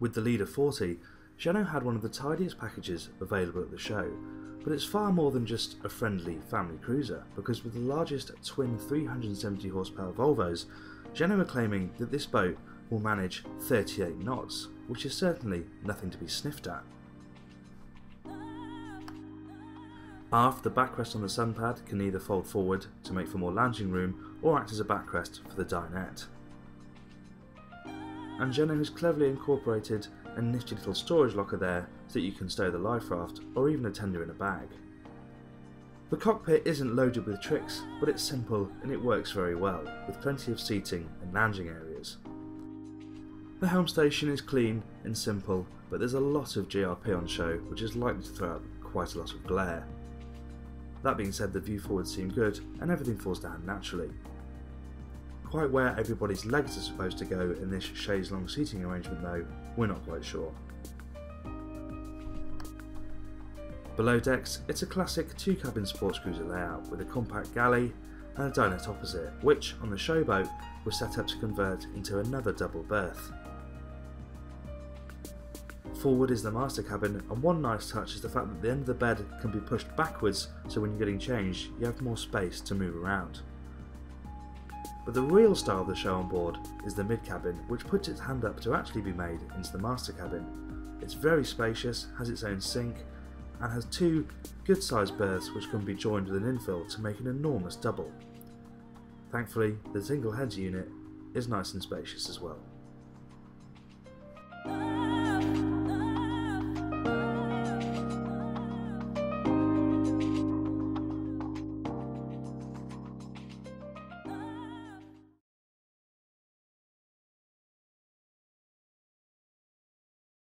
With the Leader 40, Jeanneau had one of the tidiest packages available at the show, but it's far more than just a friendly family cruiser, because with the largest twin 370 horsepower Volvos, Jeanneau are claiming that this boat will manage 38 knots, which is certainly nothing to be sniffed at. Aft, the backrest on the sunpad can either fold forward to make for more lounging room or act as a backrest for the dinette. And Jeanneau has cleverly incorporated a nifty little storage locker there so that you can stow the life raft or even a tender in a bag. The cockpit isn't loaded with tricks, but it's simple and it works very well, with plenty of seating and lounging areas. The helm station is clean and simple, but there's a lot of GRP on show, which is likely to throw up quite a lot of glare. That being said, the view forward seem good, and everything falls down naturally. Quite where everybody's legs are supposed to go in this chaise long seating arrangement though, we're not quite sure. Below decks, it's a classic two cabin sports cruiser layout with a compact galley and a dinette opposite, which on the showboat was set up to convert into another double berth. Forward is the master cabin, and one nice touch is the fact that the end of the bed can be pushed backwards so when you're getting changed, you have more space to move around. But the real star of the show on board is the mid cabin, which puts its hand up to actually be made into the master cabin. It's very spacious, has its own sink, and has two good sized berths which can be joined with an infill to make an enormous double. Thankfully, the single heads unit is nice and spacious as well.